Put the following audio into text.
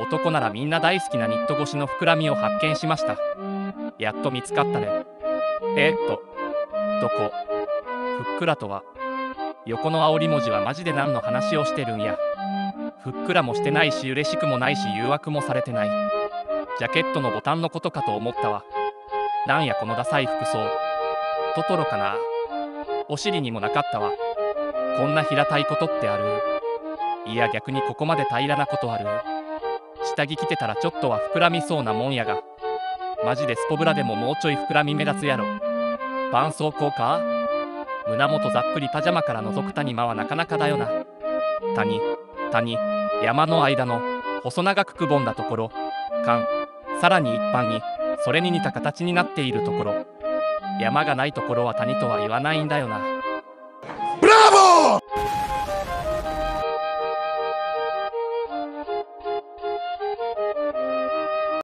男ならみんな大好きなニット越しの膨らみを発見しました。やっと見つかったね。えーっとどこ？ふっくらとは横の煽り文字はマジで何の話をしてるんや。ふっくらもしてないし嬉しくもないし誘惑もされてない。ジャケットのボタンのことかと思ったわ。なんやこのダサい服装。トトロかな？お尻にもなかったわ。こんな平たいことってある。いや逆にここまで平らなことある。下着着てたらちょっとは膨らみそうなもんやが。マジでスポブラでももうちょい膨らみ目立つやろ。絆創膏か胸元ざっくりパジャマから覗く谷間はなかなかだよな。谷谷山の間の細長くくぼんだところ。間さらに一般にそれに似た形になっているところ。山がないところは谷とは言わないんだよな。